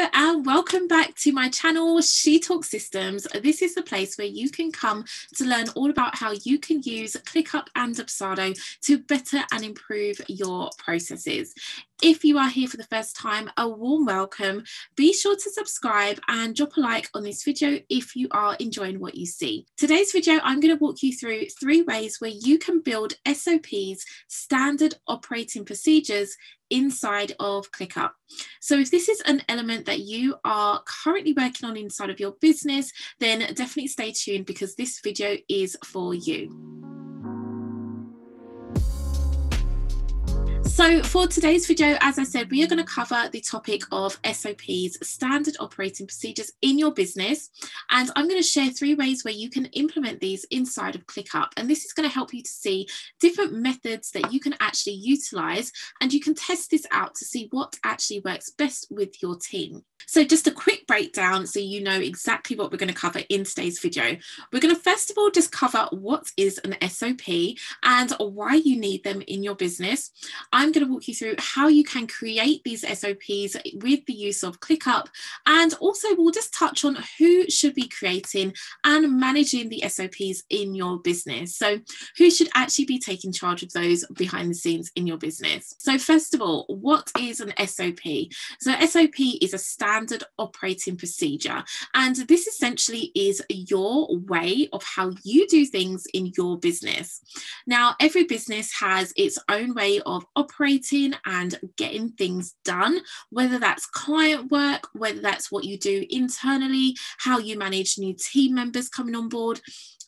And welcome back to my channel She Talks Systems. This is the place where you can come to learn all about how you can use ClickUp and Dubsado to better and improve your processes. If you are here for the first time, a warm welcome. Be sure to subscribe and drop a like on this video if you are enjoying what you see. Today's video, I'm going to walk you through three ways where you can build SOPs, standard operating procedures inside of ClickUp. So if this is an element that you are currently working on inside of your business, then definitely stay tuned because this video is for you. So for today's video, as I said, we are going to cover the topic of SOPs, standard operating procedures in your business. And I'm going to share three ways where you can implement these inside of ClickUp. And this is going to help you to see different methods that you can actually utilize and you can test this out to see what actually works best with your team. So just a quick breakdown so you know exactly what we're going to cover in today's video. We're going to first of all just cover what is an SOP and why you need them in your business. I'm going to walk you through how you can create these SOPs with the use of ClickUp and also we'll just touch on who should be creating and managing the SOPs in your business. So who should actually be taking charge of those behind the scenes in your business. So first of all, what is an SOP? So SOP is a standard standard operating procedure. And this essentially is your way of how you do things in your business. Now, every business has its own way of operating and getting things done, whether that's client work, whether that's what you do internally, how you manage new team members coming on board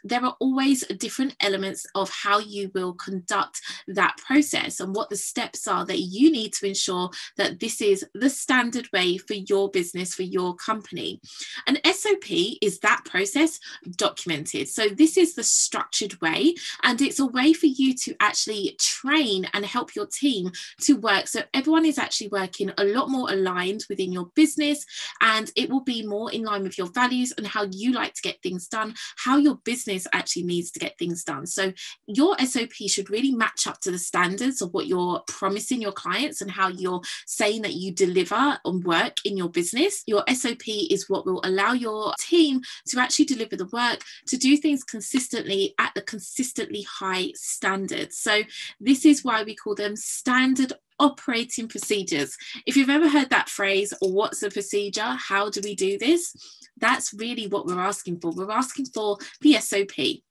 there are always different elements of how you will conduct that process and what the steps are that you need to ensure that this is the standard way for your business, for your company. An SOP is that process documented. So, this is the structured way, and it's a way for you to actually train and help your team to work. So, everyone is actually working a lot more aligned within your business, and it will be more in line with your values and how you like to get things done, how your business business actually needs to get things done. So your SOP should really match up to the standards of what you're promising your clients and how you're saying that you deliver on work in your business. Your SOP is what will allow your team to actually deliver the work, to do things consistently at the consistently high standards. So this is why we call them standard operating procedures. If you've ever heard that phrase, what's a procedure? How do we do this? That's really what we're asking for. We're asking for the SOP.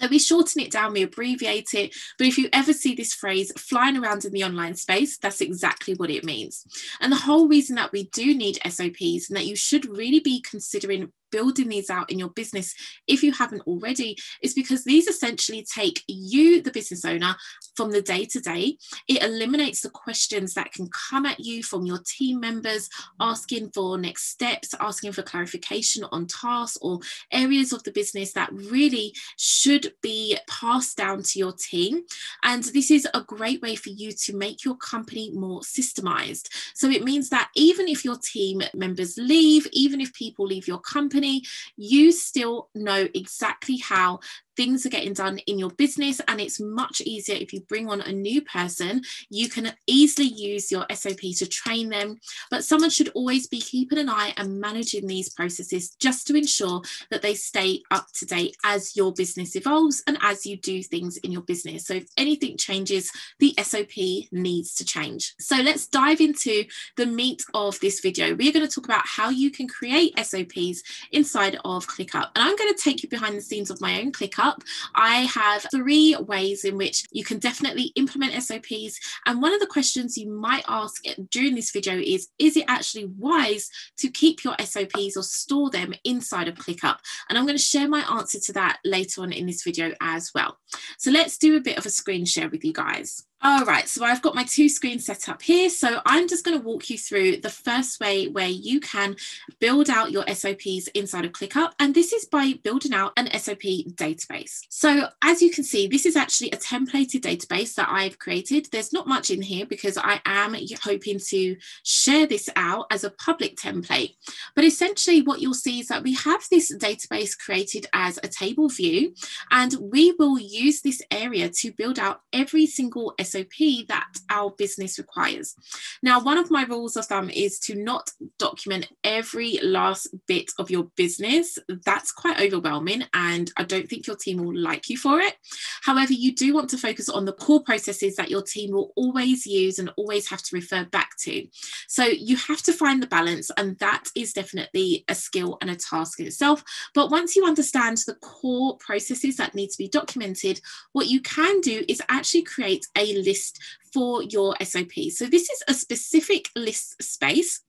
So we shorten it down, we abbreviate it. But if you ever see this phrase flying around in the online space, that's exactly what it means. And the whole reason that we do need SOPs and that you should really be considering building these out in your business if you haven't already is because these essentially take you the business owner from the day to day it eliminates the questions that can come at you from your team members asking for next steps asking for clarification on tasks or areas of the business that really should be passed down to your team. And this is a great way for you to make your company more systemized. So it means that even if your team members leave even if people leave your company company, you still know exactly how things are getting done in your business and it's much easier if you bring on a new person. You can easily use your sop to train them but someone should always be keeping an eye and managing these processes just to ensure that they stay up to date as your business evolves and as you do things in your business. So if anything changes the sop needs to change. So let's dive into the meat of this video. We're going to talk about how you can create sops inside of clickup and i'm going to take you behind the scenes of my own clickup up, I have three ways in which you can definitely implement SOPs. And one of the questions you might ask during this video is Is it actually wise to keep your SOPs or store them inside of ClickUp? And I'm going to share my answer to that later on in this video as well. So let's do a bit of a screen share with you guys. All right, so I've got my two screens set up here. So I'm just going to walk you through the first way where you can build out your SOPs inside of ClickUp. And this is by building out an SOP database. So as you can see, this is actually a templated database that I've created. There's not much in here because I am hoping to share this out as a public template. But essentially what you'll see is that we have this database created as a table view, and we will use this area to build out every single SOP that our business requires. Now, one of my rules of thumb is to not document every last bit of your business. That's quite overwhelming, and I don't think your team will like you for it. However, you do want to focus on the core processes that your team will always use and always have to refer back to. So you have to find the balance, and that is definitely a skill and a task in itself. But once you understand the core processes that need to be documented, what you can do is actually create a list for your SOP. So this is a specific list space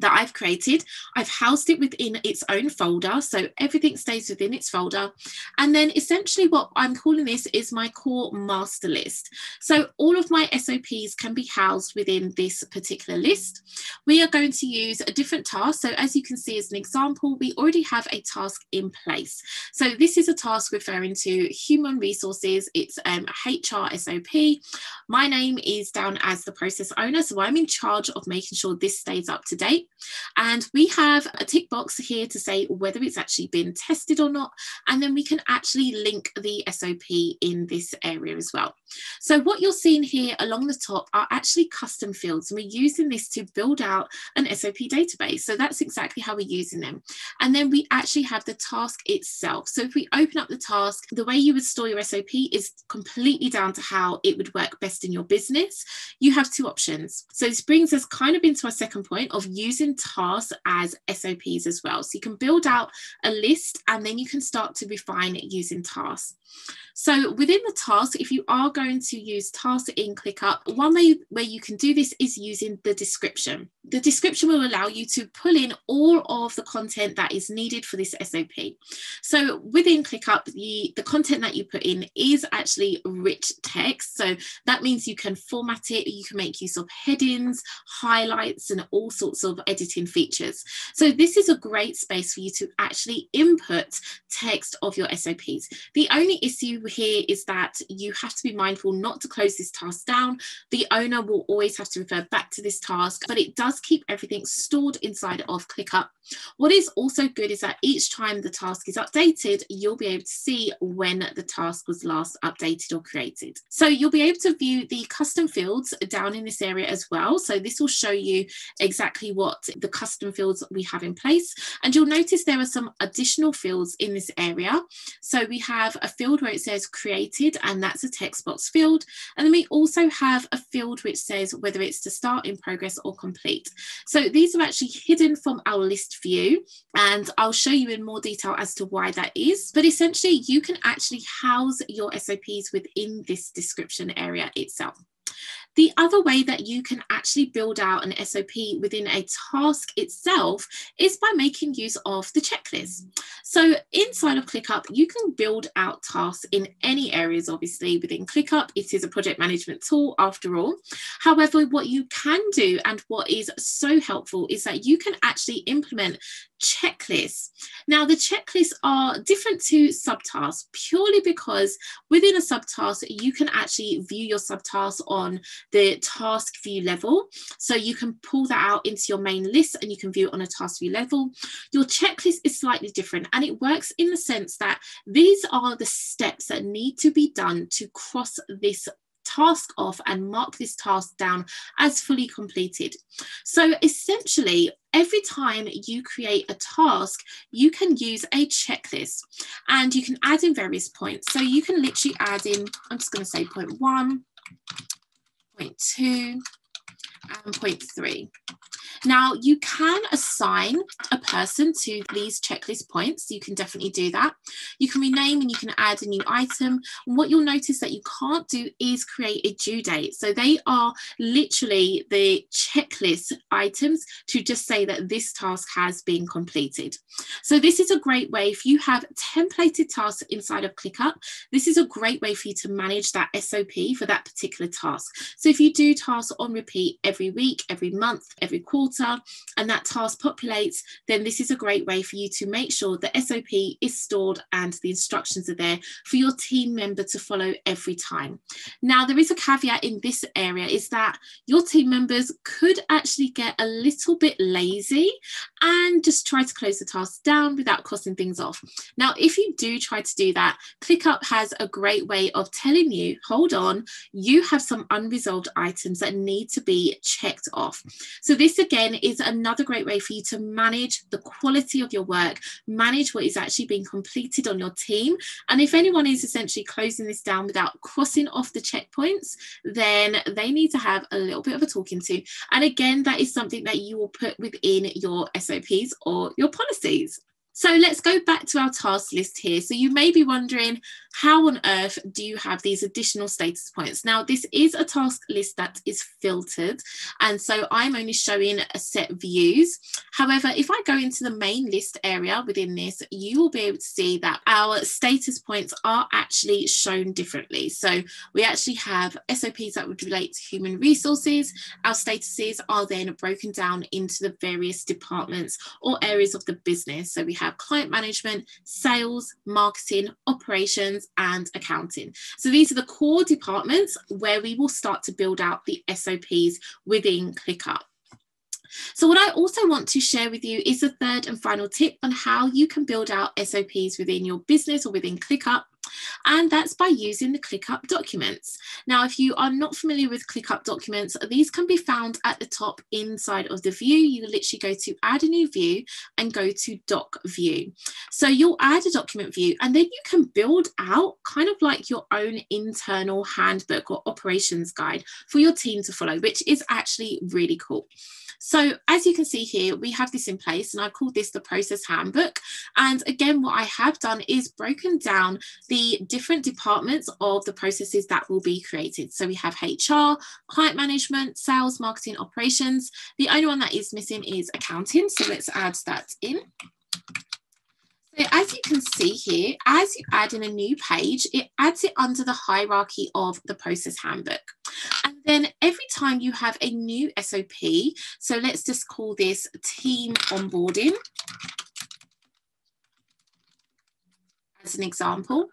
that I've created. I've housed it within its own folder. So everything stays within its folder. And then essentially what I'm calling this is my core master list. So all of my SOPs can be housed within this particular list. We are going to use a different task. So as you can see as an example, we already have a task in place. So this is a task referring to human resources. It's um, HR SOP. My name is down as the process owner. So I'm in charge of making sure this stays up to date. And we have a tick box here to say whether it's actually been tested or not. And then we can actually link the SOP in this area as well. So what you're seeing here along the top are actually custom fields. And we're using this to build out an SOP database. So that's exactly how we're using them. And then we actually have the task itself. So if we open up the task, the way you would store your SOP is completely down to how it would work best in your business. You have two options. So this brings us kind of into our second point of using tasks as SOPs as well. So you can build out a list and then you can start to refine it using tasks. So within the task, if you are going to use tasks in ClickUp, one way where you can do this is using the description. The description will allow you to pull in all of the content that is needed for this SOP. So within ClickUp, the, the content that you put in is actually rich text. So that means you can format it, you can make use of headings, highlights, and all sorts of editing features. So this is a great space for you to actually input text of your SOPs. The only issue here is that you have to be mindful not to close this task down. The owner will always have to refer back to this task, but it does keep everything stored inside of ClickUp. What is also good is that each time the task is updated, you'll be able to see when the task was last updated or created. So you'll be able to view the custom fields down in this area as well. So this will show you exactly what the custom fields we have in place. And you'll notice there are some additional fields in this area. So we have a field where it says created, and that's a text box field. And then we also have a field which says whether it's to start in progress or complete. So these are actually hidden from our list view, and I'll show you in more detail as to why that is. But essentially, you can actually house your SOPs within this description area itself. The other way that you can actually build out an SOP within a task itself is by making use of the checklist. So inside of ClickUp, you can build out tasks in any areas, obviously within ClickUp, it is a project management tool after all. However, what you can do and what is so helpful is that you can actually implement checklists. Now, the checklists are different to subtasks purely because within a subtask, you can actually view your subtasks on the task view level. So you can pull that out into your main list and you can view it on a task view level. Your checklist is slightly different and it works in the sense that these are the steps that need to be done to cross this task off and mark this task down as fully completed. So essentially, every time you create a task, you can use a checklist and you can add in various points. So you can literally add in, I'm just going to say point one, point two, and point three. Now, you can assign a person to these checklist points. You can definitely do that. You can rename and you can add a new item. What you'll notice that you can't do is create a due date. So they are literally the checklist items to just say that this task has been completed. So this is a great way if you have templated tasks inside of ClickUp, this is a great way for you to manage that SOP for that particular task. So if you do tasks on repeat every every week, every month, every quarter, and that task populates, then this is a great way for you to make sure the SOP is stored and the instructions are there for your team member to follow every time. Now, there is a caveat in this area is that your team members could actually get a little bit lazy and just try to close the task down without crossing things off. Now, if you do try to do that, ClickUp has a great way of telling you, hold on, you have some unresolved items that need to be checked off. So this again is another great way for you to manage the quality of your work, manage what is actually being completed on your team. And if anyone is essentially closing this down without crossing off the checkpoints, then they need to have a little bit of a talking to. And again, that is something that you will put within your SOPs or your policies. So let's go back to our task list here. So you may be wondering, how on earth do you have these additional status points? Now, this is a task list that is filtered. And so I'm only showing a set views. However, if I go into the main list area within this, you will be able to see that our status points are actually shown differently. So we actually have SOPs that would relate to human resources. Our statuses are then broken down into the various departments or areas of the business. So we have client management, sales, marketing, operations, and accounting. So these are the core departments where we will start to build out the SOPs within ClickUp. So what I also want to share with you is the third and final tip on how you can build out SOPs within your business or within ClickUp and that's by using the ClickUp documents. Now, if you are not familiar with ClickUp documents, these can be found at the top inside of the view. You literally go to add a new view and go to doc view. So you'll add a document view and then you can build out kind of like your own internal handbook or operations guide for your team to follow, which is actually really cool. So as you can see here, we have this in place and I've called this the process handbook. And again, what I have done is broken down the different departments of the processes that will be created. So we have HR, client management, sales, marketing, operations. The only one that is missing is accounting. So let's add that in. So as you can see here, as you add in a new page, it adds it under the hierarchy of the process handbook. And then every time you have a new SOP, so let's just call this team onboarding. As an example,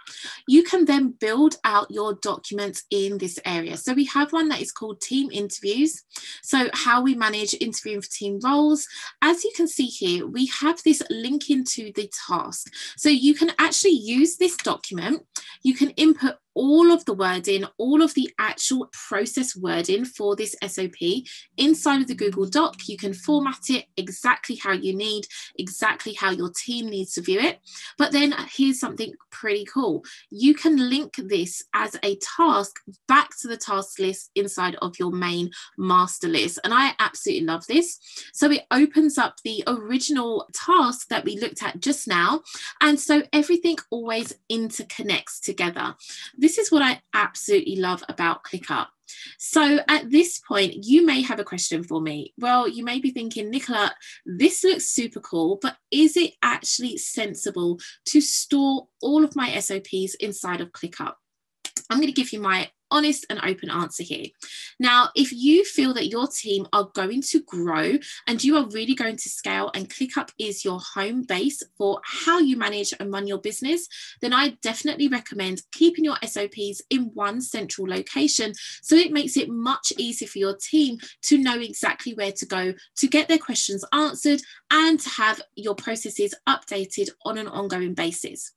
you can then build out your documents in this area. So we have one that is called team interviews. So how we manage interviewing for team roles. As you can see here, we have this link into the task. So you can actually use this document. You can input all of the wording, all of the actual process wording for this SOP inside of the Google Doc. You can format it exactly how you need, exactly how your team needs to view it. But then here's something pretty cool. You can link this as a task back to the task list inside of your main master list. And I absolutely love this. So it opens up the original task that we looked at just now. And so everything always interconnects together. This is what I absolutely love about ClickUp. So at this point, you may have a question for me. Well, you may be thinking, Nicola, this looks super cool, but is it actually sensible to store all of my SOPs inside of ClickUp? I'm going to give you my honest and open answer here. Now, if you feel that your team are going to grow and you are really going to scale and ClickUp is your home base for how you manage and run your business, then I definitely recommend keeping your SOPs in one central location so it makes it much easier for your team to know exactly where to go to get their questions answered and to have your processes updated on an ongoing basis.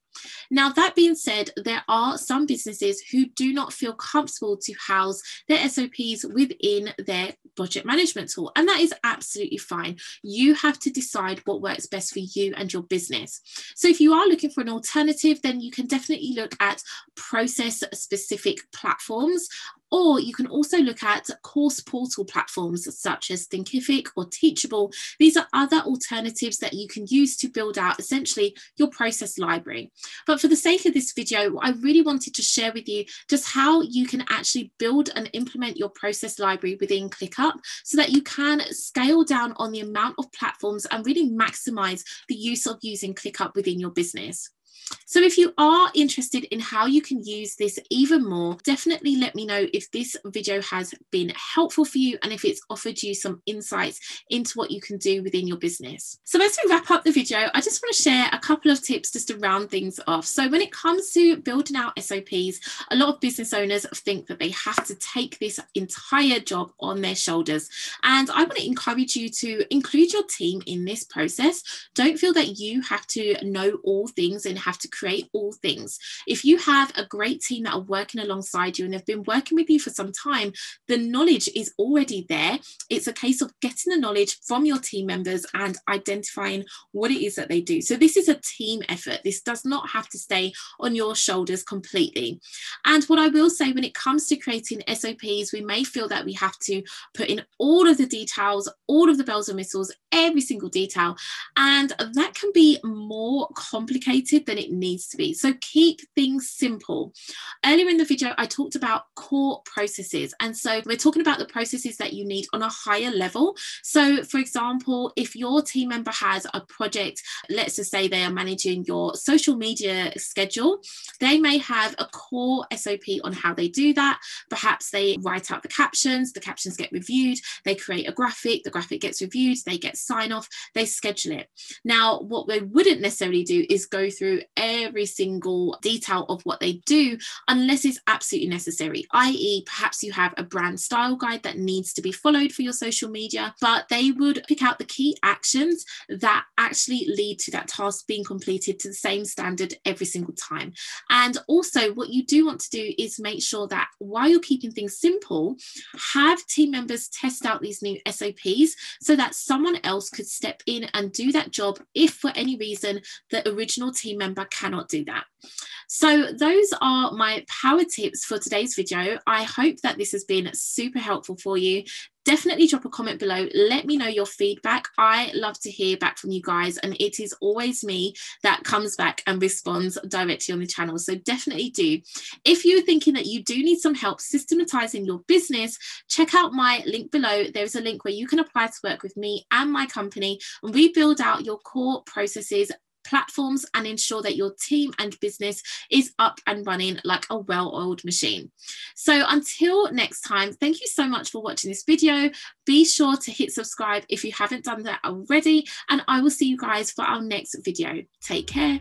Now, that being said, there are some businesses who do not feel comfortable to house their SOPs within their project management tool, and that is absolutely fine. You have to decide what works best for you and your business. So, if you are looking for an alternative, then you can definitely look at process specific platforms. Or you can also look at course portal platforms such as Thinkific or Teachable. These are other alternatives that you can use to build out essentially your process library. But for the sake of this video, I really wanted to share with you just how you can actually build and implement your process library within ClickUp so that you can scale down on the amount of platforms and really maximize the use of using ClickUp within your business. So if you are interested in how you can use this even more, definitely let me know if this video has been helpful for you and if it's offered you some insights into what you can do within your business. So as we wrap up the video, I just want to share a couple of tips just to round things off. So when it comes to building out SOPs, a lot of business owners think that they have to take this entire job on their shoulders. And I want to encourage you to include your team in this process. Don't feel that you have to know all things and have to create all things. If you have a great team that are working alongside you and they've been working with you for some time, the knowledge is already there. It's a case of getting the knowledge from your team members and identifying what it is that they do. So this is a team effort. This does not have to stay on your shoulders completely. And what I will say when it comes to creating SOPs, we may feel that we have to put in all of the details, all of the bells and whistles, every single detail. And that can be more complicated than it needs to be. So keep things simple. Earlier in the video, I talked about core processes. And so we're talking about the processes that you need on a higher level. So, for example, if your team member has a project, let's just say they are managing your social media schedule, they may have a core SOP on how they do that. Perhaps they write out the captions, the captions get reviewed, they create a graphic, the graphic gets reviewed, they get sign off, they schedule it. Now, what they wouldn't necessarily do is go through every single detail of what they do unless it's absolutely necessary, i.e., perhaps you have a brand style guide that needs to be followed for your social media, but they would pick out the key actions that actually lead to that task being completed to the same standard every single time. And also, what you do want to do is make sure that while you're keeping things simple, have team members test out these new SOPs so that someone else could step in and do that job if for any reason the original team member cannot do that. So those are my power tips for today's video. I hope that this has been super helpful for you definitely drop a comment below. Let me know your feedback. I love to hear back from you guys, and it is always me that comes back and responds directly on the channel. So definitely do. If you're thinking that you do need some help systematizing your business, check out my link below. There's a link where you can apply to work with me and my company, and we build out your core processes platforms and ensure that your team and business is up and running like a well-oiled machine. So until next time, thank you so much for watching this video. Be sure to hit subscribe if you haven't done that already, and I will see you guys for our next video. Take care.